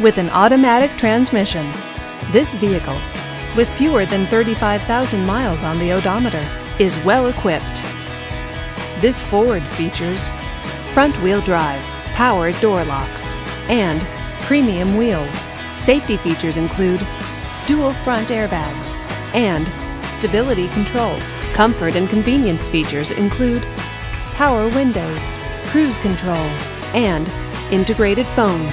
with an automatic transmission. This vehicle, with fewer than 35,000 miles on the odometer, is well equipped. This Ford features front-wheel drive, power door locks, and premium wheels. Safety features include dual front airbags and stability control. Comfort and convenience features include power windows, cruise control, and integrated phone.